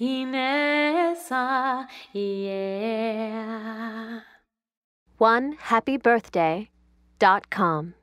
Inessa, ah, yeah. One happy birthday dot com.